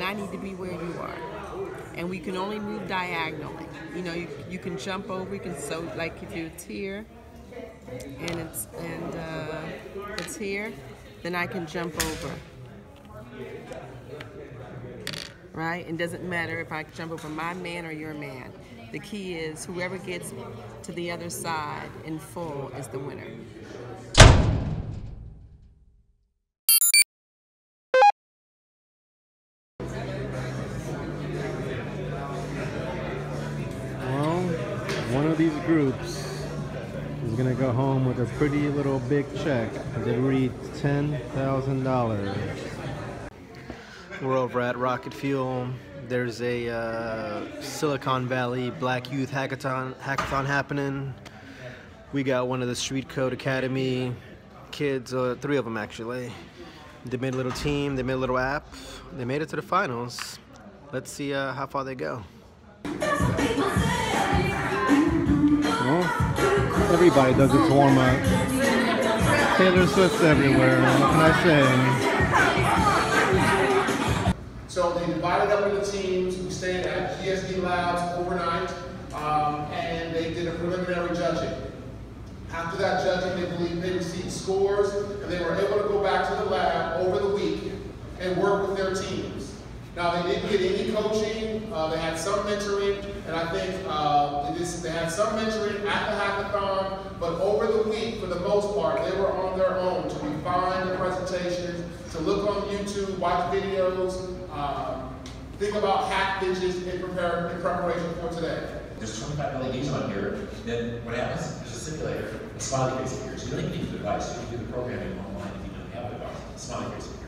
and I need to be where you are. And we can only move diagonally. You know, you, you can jump over, you can so like if you it's here and it's and uh, it's here, then I can jump over. Right? It doesn't matter if I jump over my man or your man. The key is whoever gets to the other side in full is the winner. Groups is gonna go home with a pretty little big check. It reads $10,000. We're over at Rocket Fuel. There's a uh, Silicon Valley Black Youth Hackathon, hackathon happening. We got one of the Street Code Academy kids, uh, three of them actually. They made a little team, they made a little app. They made it to the finals. Let's see uh, how far they go. Everybody does its warm up. Taylor Swift's everywhere. What can I say? So they divided up into teams. We stayed at GSV Labs overnight, um, and they did a preliminary judging. After that judging, they believe they received scores, and they were able to go back to the lab over the week and work with their teams. Now they didn't get any coaching. Uh, they had some mentoring, and I think uh, they, had some mentoring at the hackathon. But over the week, for the most part, they were on their own to refine the presentations, to look on YouTube, watch videos, um, think about hack pitches in, prepare, in preparation for today. There's 25 LEDs on here, then what happens? There's a simulator, a smiley face appears. You don't even need the device, you can do the programming online if you don't have a device. Smiley face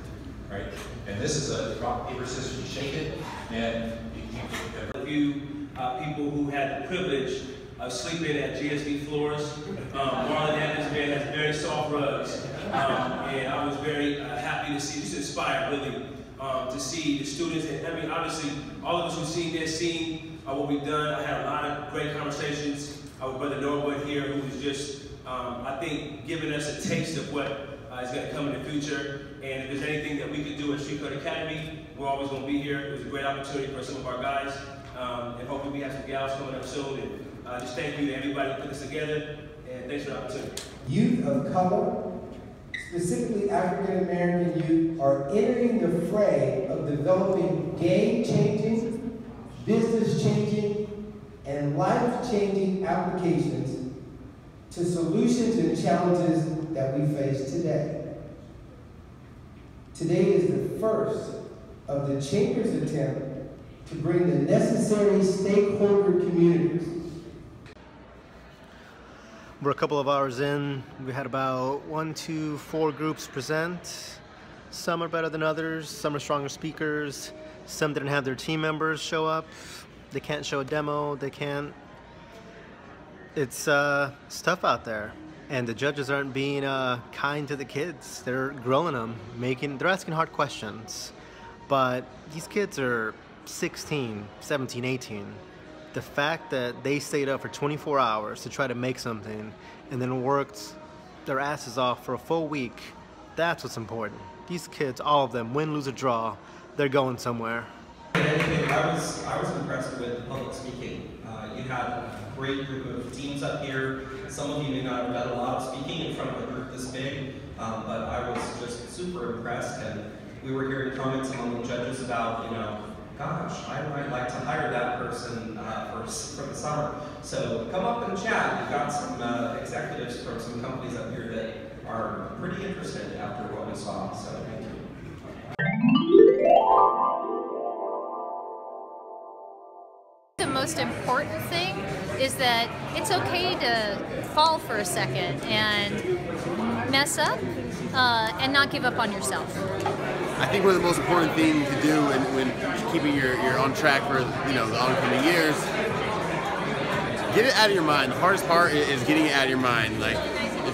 right? And this is a rock, paper, scissors, you shake it, and you, few uh, people who had the privilege of sleeping at GSV floors. Um, Marlon Evans man has very soft rugs, um, and I was very uh, happy to see, just inspired really, um, to see the students. And I mean, obviously, all of us who've seen this, seen uh, what we've done. I had a lot of great conversations uh, with Brother Norwood here, who was just, um, I think, giving us a taste of what uh, is going to come in the future. And if there's anything that we could do at Street Code Academy, we're always going to be here. It was a great opportunity for some of our guys. Um, and hopefully we have some gals coming up soon. And uh, just thank you to everybody who put this together. And thanks for the opportunity. Youth of color, specifically African American youth, are entering the fray of developing game-changing, business-changing, and life-changing applications to solutions and challenges that we face today. Today is the first of the Chamber's attempt to bring the necessary stakeholder communities We're a couple of hours in. We had about one, two, four groups present. Some are better than others. Some are stronger speakers. Some didn't have their team members show up. They can't show a demo. They can't. It's uh, it's tough out there, and the judges aren't being uh, kind to the kids. They're grilling them, making. They're asking hard questions, but these kids are 16, 17, 18 the fact that they stayed up for 24 hours to try to make something and then worked their asses off for a full week, that's what's important. These kids, all of them, win, lose, or draw, they're going somewhere. I was, I was impressed with public speaking. Uh, you had a great group of teams up here. Some of you may not have done a lot of speaking in front of a group this big, um, but I was just super impressed. And we were hearing comments among the judges about, you know, gosh, I might like to hire that person uh, for, for the summer. So come up and chat. We've got some uh, executives from some companies up here that are pretty interested after what we saw. So thank you. Most important thing is that it's okay to fall for a second and mess up uh, and not give up on yourself. I think one of the most important things to do when, when keeping your, your on track for you know the oncoming years, get it out of your mind. The hardest part is getting it out of your mind. Like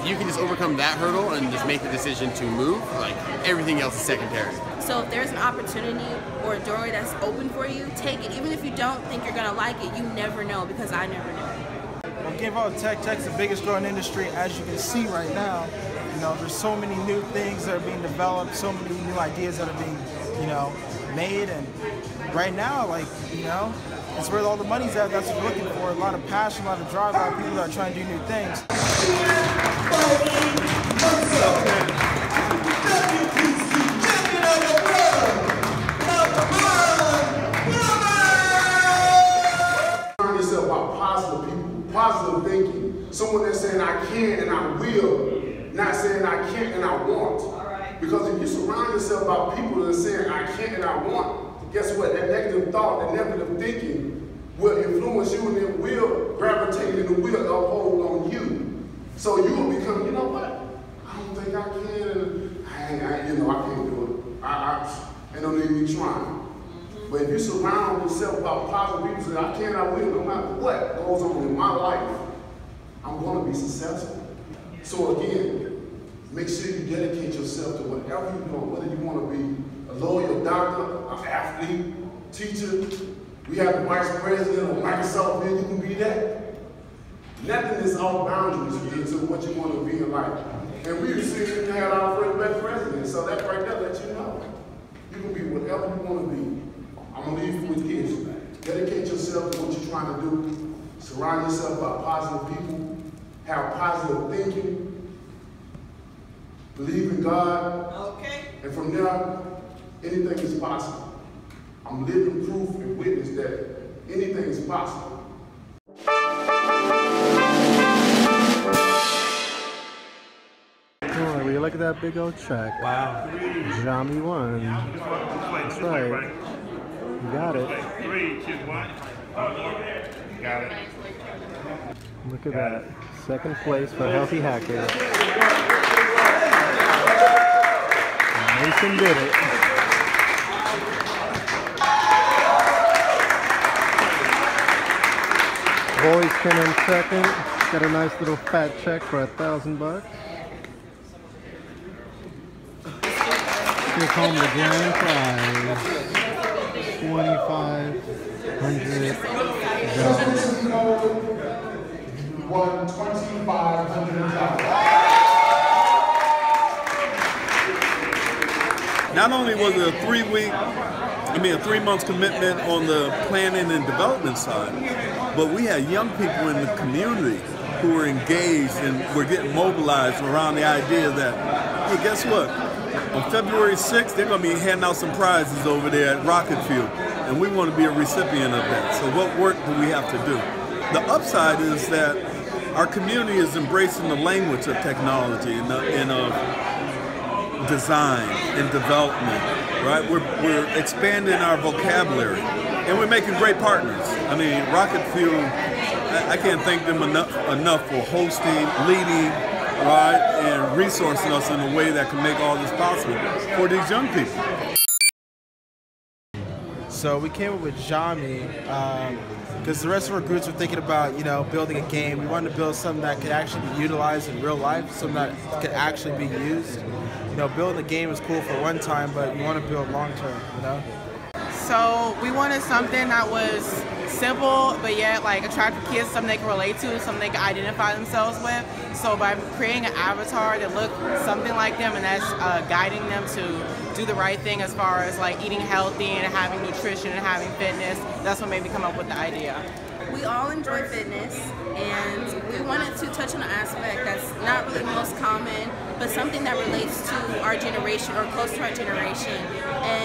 if you can just overcome that hurdle and just make the decision to move, like everything else is secondary. So if there's an opportunity or a doorway that's open for you, take it. Even if you don't think you're gonna like it, you never know because I never knew. Well, Give Tech, Tech's the biggest growing industry as you can see right now. You know, there's so many new things that are being developed, so many new ideas that are being, you know, made. And right now, like, you know, it's where all the money's at. That's what we're looking for. A lot of passion, a lot of drive, a lot of people that are trying to do new things. Positive people, positive thinking. Someone that's saying I can and I will, not saying I can't and I want. Because if you surround yourself about people that are saying I can't and I want, guess what? That negative thought, that negative thinking will influence you and it will gravitate and it will uphold on you. So you will become, you know what? I don't think I can. I, I, you know, I can't do it. I, I, don't even be trying. Mm-hmm. But if you surround yourself by positive people, say, I can, I will, no matter what goes on in my life, I'm going to be successful. So again, make sure you dedicate yourself to whatever you want, whether you want to be a lawyer, doctor, an athlete, teacher. We have the vice president of Microsoft, then you can be that. Nothing is off boundaries into what you want to be in life. And we recently had our first black president, so that right there lets you know. You can be whatever you want to be. I'm gonna leave you with kids. Dedicate yourself to what you're trying to do. Surround yourself by positive people. Have positive thinking. Believe in God. Okay. And from there, anything is possible. I'm living proof and witness that anything is possible. Oh, look at that big old track? Wow. Jami won. That's right. You got it. Three, two, one. Got it. Look at that. Second place for Healthy Hacker. Mason did it. Boys came in second. Got a nice little fat check for a thousand bucks. Take home the grand prize. Twenty-five hundred dollars. Won twenty-five hundred Not only was it a three week, I mean, a three month commitment on the planning and development side, but we had young people in the community who were engaged and were getting mobilized around the idea that, hey, guess what? On February 6th, they're going to be handing out some prizes over there at Rocket Fuel, and we want to be a recipient of that. So, what work do we have to do? The upside is that our community is embracing the language of technology and, of- and of design and development, right? We're, we're expanding our vocabulary and we're making great partners. I mean, Rocket Fuel, I, I can't thank them enough, enough for hosting, leading, right, and resourcing us in a way that can make all this possible for these young people. So we came up with Jami um, because the rest of our groups were thinking about, you know, building a game. We wanted to build something that could actually be utilized in real life, something that could actually be used. You know, building a game is cool for one time, but you want to build long term, you know? So we wanted something that was simple, but yet like attractive kids, something they can relate to, something they can identify themselves with. So by creating an avatar that looked something like them, and that's uh, guiding them to do the right thing as far as like eating healthy and having nutrition and having fitness, that's what made me come up with the idea. We all enjoy fitness, and we wanted to touch on an aspect that's not really most common, but something that relates to our generation or close to our generation. And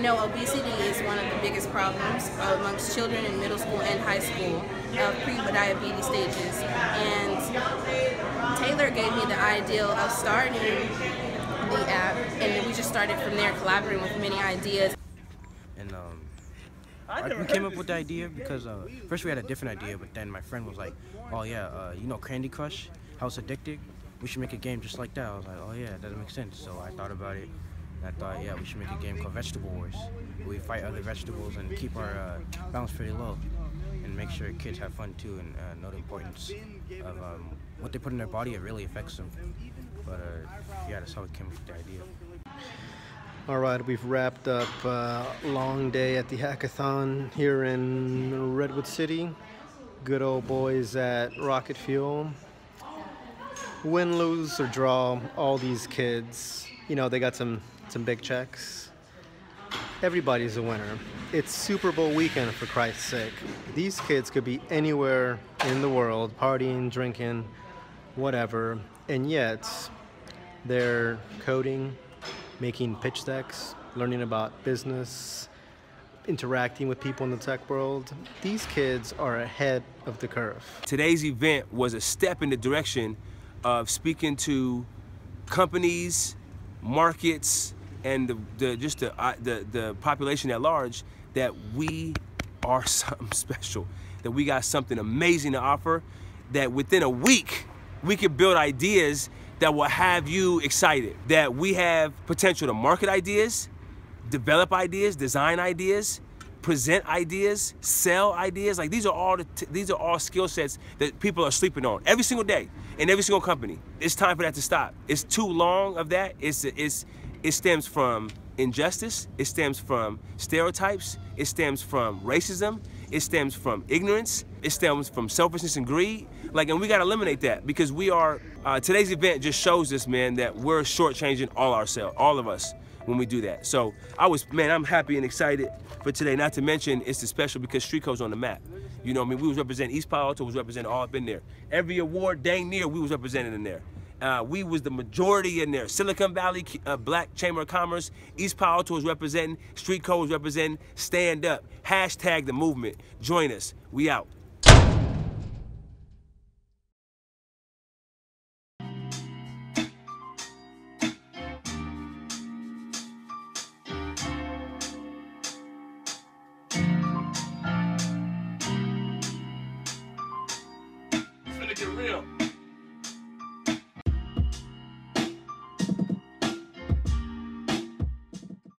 we know obesity is one of the biggest problems amongst children in middle school and high school of pre-diabetes stages. And Taylor gave me the idea of starting the app, and we just started from there, collaborating with many ideas. And um, I, we came up with the idea because uh, first we had a different idea, but then my friend was like, "Oh yeah, uh, you know Candy Crush, how it's addicting. We should make a game just like that." I was like, "Oh yeah, that makes sense." So I thought about it. And I thought, yeah, we should make a game called Vegetable Wars. We fight other vegetables and keep our uh, balance pretty low, and make sure kids have fun too and uh, know the importance of um, what they put in their body. It really affects them. But uh, yeah, that's how we came with the idea. All right, we've wrapped up a long day at the hackathon here in Redwood City. Good old boys at Rocket Fuel. Win, lose, or draw, all these kids, you know, they got some some big checks. everybody's a winner. It's Super Bowl weekend, for Christ's sake. These kids could be anywhere in the world, partying, drinking, whatever, and yet they're coding, making pitch decks, learning about business, interacting with people in the tech world. These kids are ahead of the curve. Today's event was a step in the direction of speaking to companies, markets, and the, the just the, uh, the the population at large that we are something special, that we got something amazing to offer, that within a week we could build ideas that will have you excited, that we have potential to market ideas, develop ideas, design ideas, present ideas, sell ideas. Like these are all the these are all skill sets that people are sleeping on every single day in every single company. It's time for that to stop. It's too long of that. It's it's it stems from injustice. It stems from stereotypes. It stems from racism. It stems from ignorance. It stems from selfishness and greed. Like, and we gotta eliminate that because we are. Uh, today's event just shows us, man, that we're shortchanging all ourselves, all of us, when we do that. So I was, man, I'm happy and excited for today. Not to mention, it's the special because Street Code's on the map. You know, I mean, we was representing East Palo Alto, was representing all up in there. Every award, dang near, we was represented in there. Uh, we was the majority in there. Silicon Valley uh, Black Chamber of Commerce, East Palo was representing, Street Code was representing. Stand up. Hashtag the movement. Join us. We out. Get real.